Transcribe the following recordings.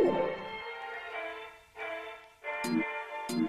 Thank you.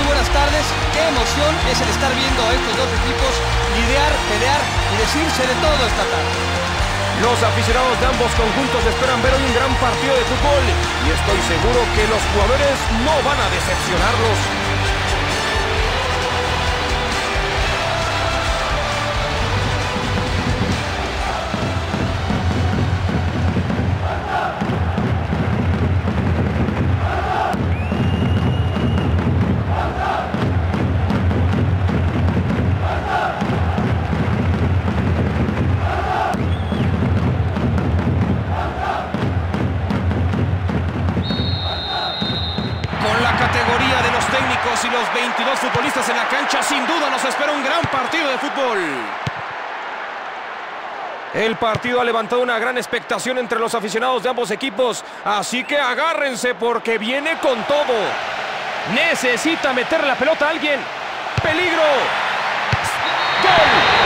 Muy buenas tardes. Qué emoción es el estar viendo a estos dos equipos lidiar, pelear y decirse de todo esta tarde. Los aficionados de ambos conjuntos esperan ver un gran partido de fútbol y estoy seguro que los jugadores no van a decepcionarlos. Sin duda nos espera un gran partido de fútbol. El partido ha levantado una gran expectación entre los aficionados de ambos equipos, así que agárrense porque viene con todo. Necesita meter la pelota a alguien. ¡Peligro! ¡Gol!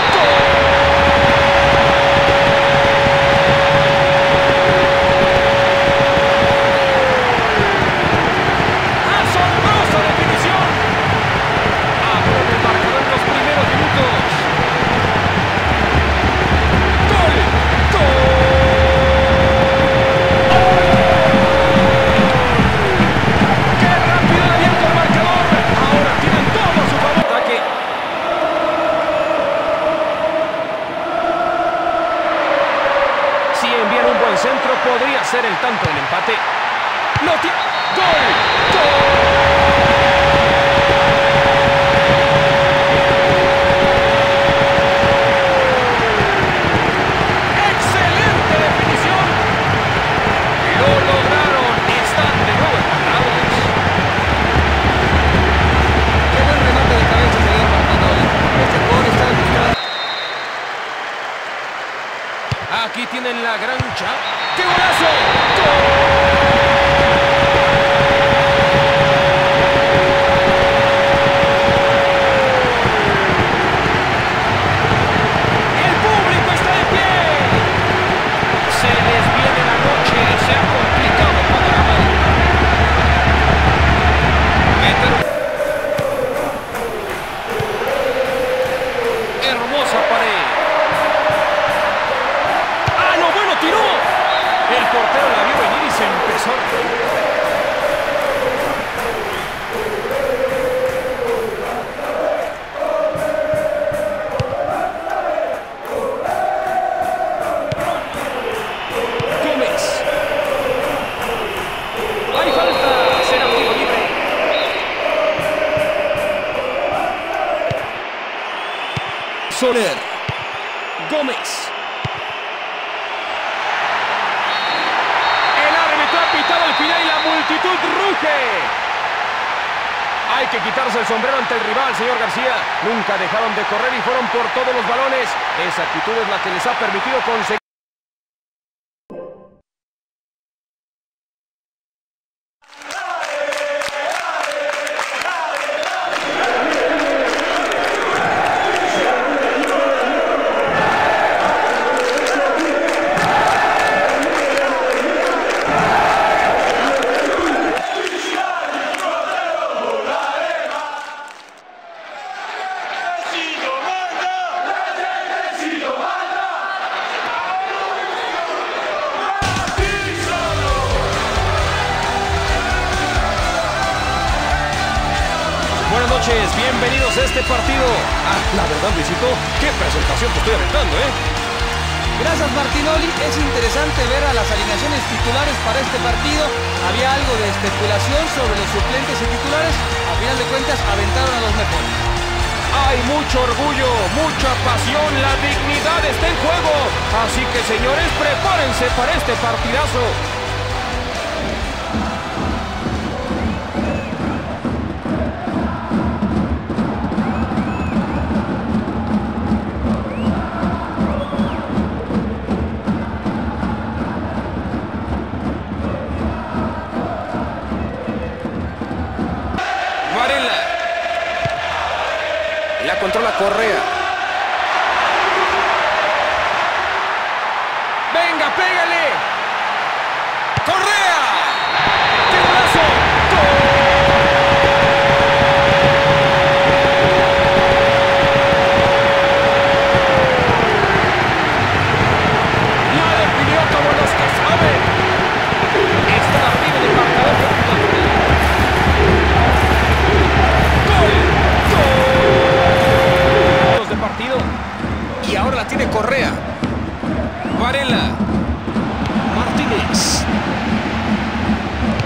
Hay que quitarse el sombrero ante el rival, señor García. Nunca dejaron de correr y fueron por todos los balones. Esa actitud es la que les ha permitido conseguir. Martinoli, es interesante ver a las alineaciones titulares para este partido. Había algo de especulación sobre los suplentes y titulares. A final de cuentas aventaron a los mejores. Hay mucho orgullo, mucha pasión, la dignidad está en juego. Así que señores, prepárense para este partidazo.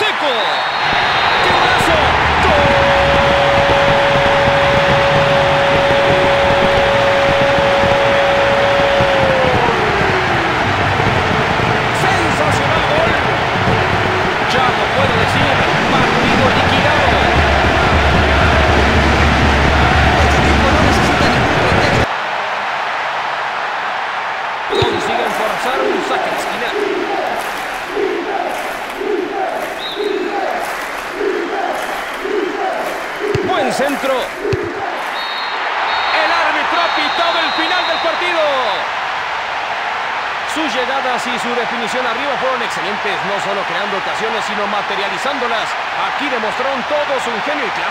Seco. no solo creando ocasiones, sino materializándolas. Aquí demostraron todo su ingenio y clase.